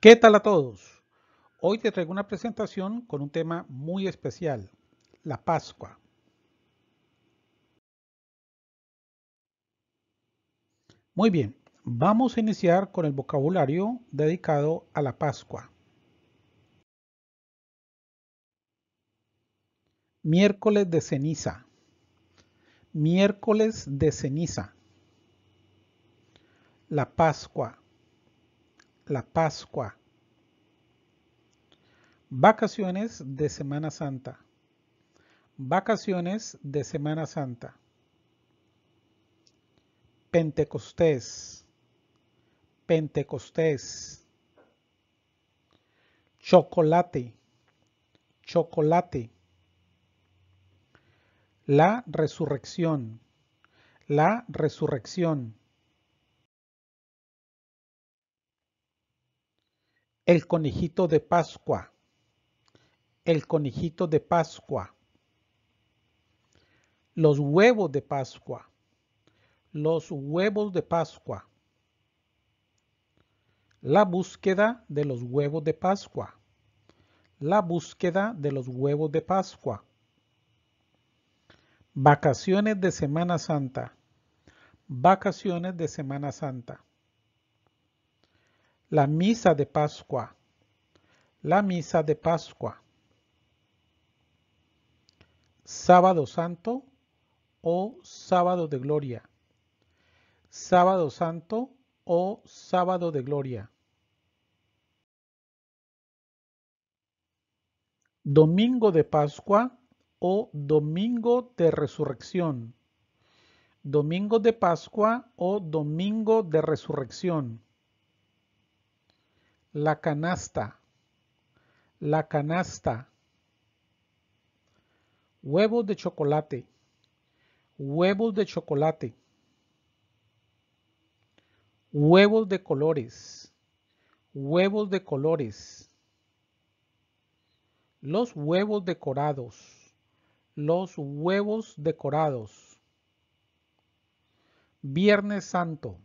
¿Qué tal a todos? Hoy te traigo una presentación con un tema muy especial, la Pascua. Muy bien, vamos a iniciar con el vocabulario dedicado a la Pascua. Miércoles de ceniza. Miércoles de ceniza. La Pascua. La Pascua. Vacaciones de Semana Santa. Vacaciones de Semana Santa. Pentecostés. Pentecostés. Chocolate. Chocolate. La resurrección. La resurrección. El conejito de Pascua. El conejito de Pascua. Los huevos de Pascua. Los huevos de Pascua. La búsqueda de los huevos de Pascua. La búsqueda de los huevos de Pascua. Vacaciones de Semana Santa. Vacaciones de Semana Santa. La misa de Pascua. La misa de Pascua. Sábado Santo o Sábado de Gloria. Sábado Santo o Sábado de Gloria. Domingo de Pascua o Domingo de Resurrección. Domingo de Pascua o Domingo de Resurrección. La canasta. La canasta. Huevos de chocolate. Huevos de chocolate. Huevos de colores. Huevos de colores. Los huevos decorados. Los huevos decorados. Viernes Santo.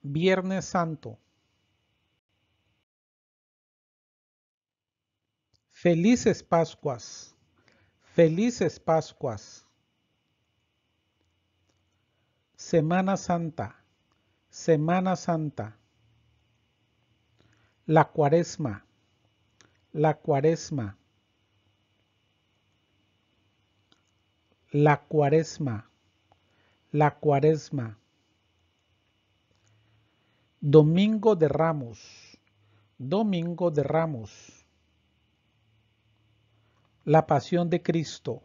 Viernes Santo. Felices Pascuas. Felices Pascuas. Semana Santa. Semana Santa. La Cuaresma. La Cuaresma. La Cuaresma. La Cuaresma. Domingo de Ramos. Domingo de Ramos. La pasión de Cristo.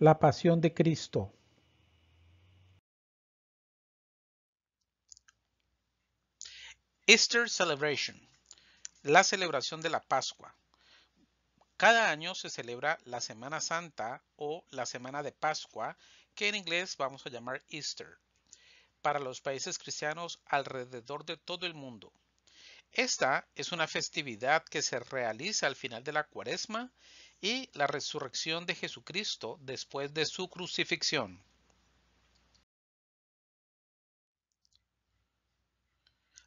La pasión de Cristo. Easter Celebration. La celebración de la Pascua. Cada año se celebra la Semana Santa o la Semana de Pascua, que en inglés vamos a llamar Easter, para los países cristianos alrededor de todo el mundo. Esta es una festividad que se realiza al final de la cuaresma y la resurrección de Jesucristo después de su crucifixión.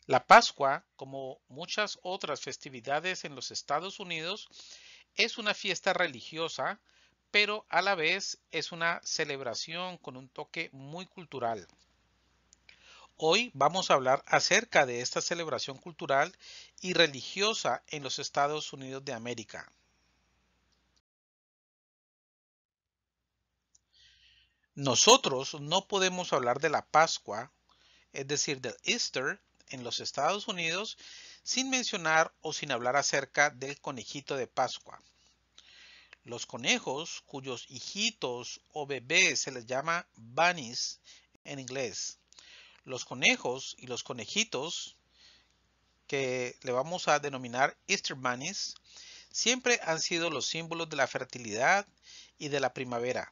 La Pascua, como muchas otras festividades en los Estados Unidos, es una fiesta religiosa, pero a la vez es una celebración con un toque muy cultural. Hoy vamos a hablar acerca de esta celebración cultural y religiosa en los Estados Unidos de América. Nosotros no podemos hablar de la Pascua, es decir, del Easter en los Estados Unidos, sin mencionar o sin hablar acerca del conejito de Pascua. Los conejos, cuyos hijitos o bebés se les llama bunnies en inglés. Los conejos y los conejitos, que le vamos a denominar Easter bunnies, siempre han sido los símbolos de la fertilidad y de la primavera.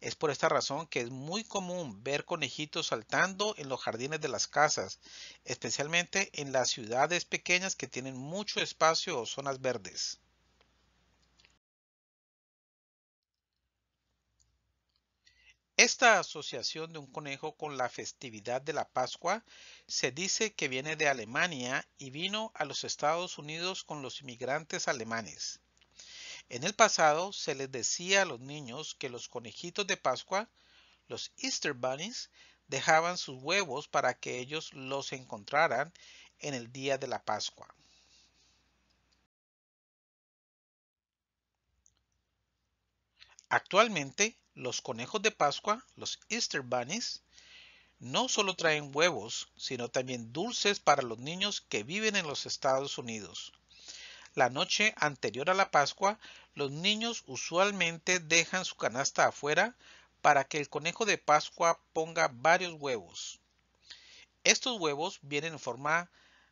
Es por esta razón que es muy común ver conejitos saltando en los jardines de las casas, especialmente en las ciudades pequeñas que tienen mucho espacio o zonas verdes. Esta asociación de un conejo con la festividad de la Pascua se dice que viene de Alemania y vino a los Estados Unidos con los inmigrantes alemanes. En el pasado se les decía a los niños que los conejitos de Pascua, los Easter Bunnies, dejaban sus huevos para que ellos los encontraran en el día de la Pascua. Actualmente, los conejos de Pascua, los Easter Bunnies, no solo traen huevos, sino también dulces para los niños que viven en los Estados Unidos. La noche anterior a la Pascua, los niños usualmente dejan su canasta afuera para que el conejo de Pascua ponga varios huevos. Estos huevos vienen en forma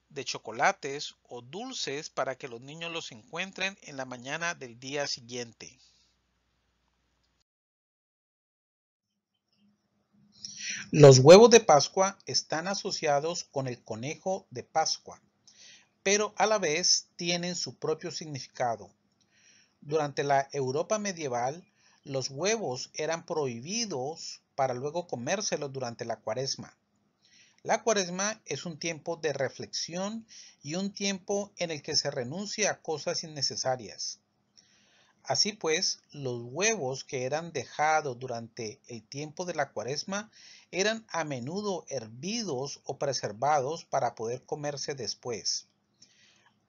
de chocolates o dulces para que los niños los encuentren en la mañana del día siguiente. Los huevos de Pascua están asociados con el conejo de Pascua, pero a la vez tienen su propio significado. Durante la Europa medieval, los huevos eran prohibidos para luego comérselos durante la cuaresma. La cuaresma es un tiempo de reflexión y un tiempo en el que se renuncia a cosas innecesarias. Así pues, los huevos que eran dejados durante el tiempo de la cuaresma eran a menudo hervidos o preservados para poder comerse después.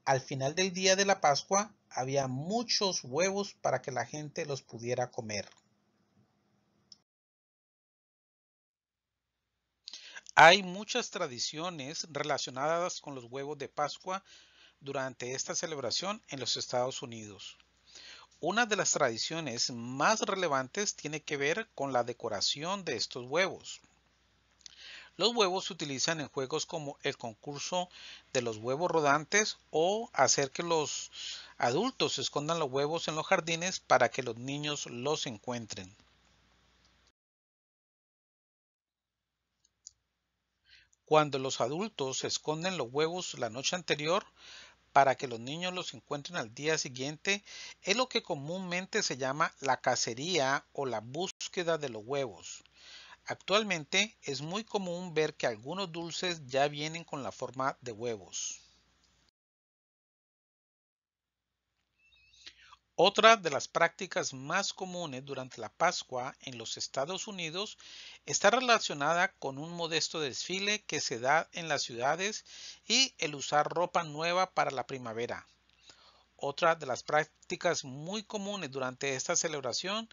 Al final del día de la Pascua había muchos huevos para que la gente los pudiera comer. Hay muchas tradiciones relacionadas con los huevos de Pascua durante esta celebración en los Estados Unidos. Una de las tradiciones más relevantes tiene que ver con la decoración de estos huevos. Los huevos se utilizan en juegos como el concurso de los huevos rodantes o hacer que los adultos escondan los huevos en los jardines para que los niños los encuentren. Cuando los adultos esconden los huevos la noche anterior, para que los niños los encuentren al día siguiente es lo que comúnmente se llama la cacería o la búsqueda de los huevos. Actualmente es muy común ver que algunos dulces ya vienen con la forma de huevos. Otra de las prácticas más comunes durante la Pascua en los Estados Unidos está relacionada con un modesto desfile que se da en las ciudades y el usar ropa nueva para la primavera. Otra de las prácticas muy comunes durante esta celebración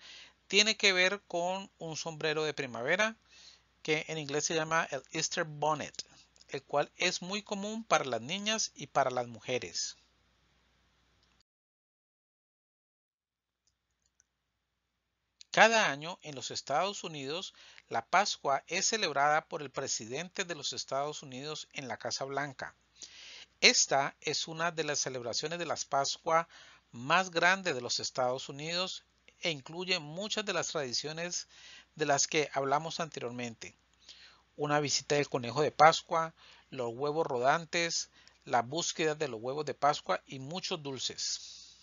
tiene que ver con un sombrero de primavera que en inglés se llama el Easter Bonnet, el cual es muy común para las niñas y para las mujeres. Cada año en los Estados Unidos, la Pascua es celebrada por el presidente de los Estados Unidos en la Casa Blanca. Esta es una de las celebraciones de las Pascua más grandes de los Estados Unidos e incluye muchas de las tradiciones de las que hablamos anteriormente. Una visita del conejo de Pascua, los huevos rodantes, la búsqueda de los huevos de Pascua y muchos dulces.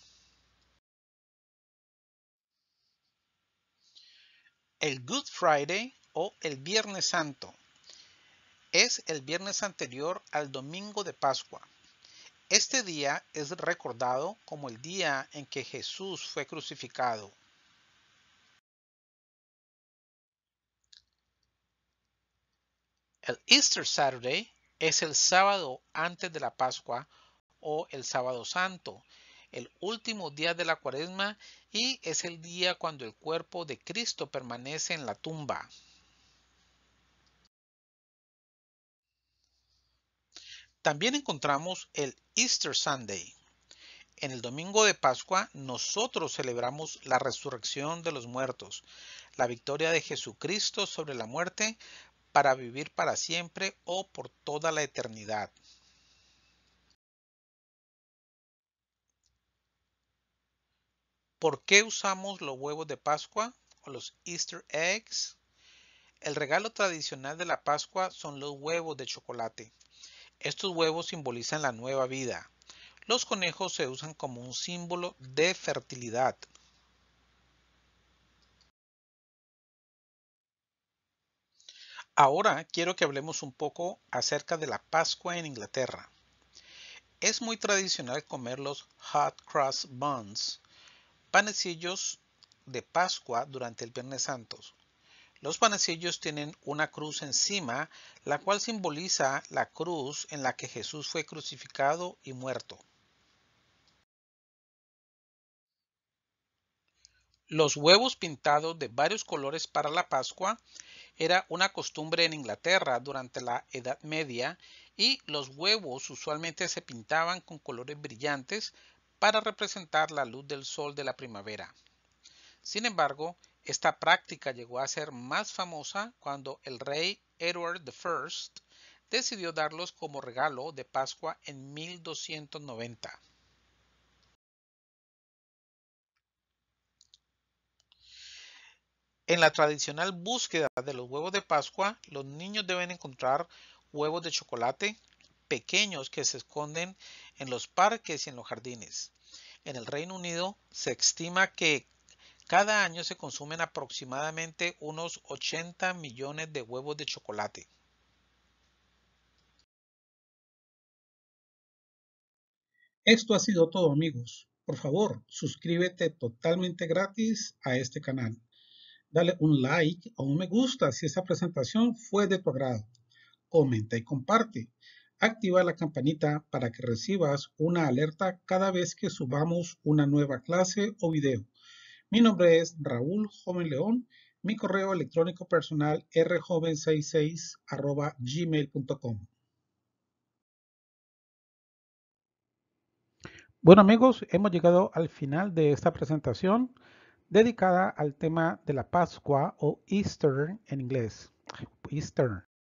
El Good Friday o el Viernes Santo es el viernes anterior al domingo de Pascua. Este día es recordado como el día en que Jesús fue crucificado. El Easter Saturday es el sábado antes de la Pascua o el sábado santo el último día de la cuaresma y es el día cuando el cuerpo de Cristo permanece en la tumba. También encontramos el Easter Sunday. En el domingo de Pascua nosotros celebramos la resurrección de los muertos, la victoria de Jesucristo sobre la muerte para vivir para siempre o por toda la eternidad. ¿Por qué usamos los huevos de Pascua o los Easter eggs? El regalo tradicional de la Pascua son los huevos de chocolate. Estos huevos simbolizan la nueva vida. Los conejos se usan como un símbolo de fertilidad. Ahora quiero que hablemos un poco acerca de la Pascua en Inglaterra. Es muy tradicional comer los hot cross buns, panecillos de Pascua durante el Viernes Santo. Los panecillos tienen una cruz encima, la cual simboliza la cruz en la que Jesús fue crucificado y muerto. Los huevos pintados de varios colores para la Pascua era una costumbre en Inglaterra durante la Edad Media y los huevos usualmente se pintaban con colores brillantes para representar la luz del sol de la primavera. Sin embargo, esta práctica llegó a ser más famosa cuando el rey Edward I decidió darlos como regalo de Pascua en 1290. En la tradicional búsqueda de los huevos de Pascua, los niños deben encontrar huevos de chocolate pequeños que se esconden en los parques y en los jardines. En el Reino Unido se estima que cada año se consumen aproximadamente unos 80 millones de huevos de chocolate. Esto ha sido todo amigos. Por favor, suscríbete totalmente gratis a este canal dale un like o un me gusta si esa presentación fue de tu agrado. Comenta y comparte. Activa la campanita para que recibas una alerta cada vez que subamos una nueva clase o video. Mi nombre es Raúl Joven León. Mi correo electrónico personal rjoven66 gmail.com. Bueno amigos, hemos llegado al final de esta presentación dedicada al tema de la Pascua o Easter en inglés. Easter.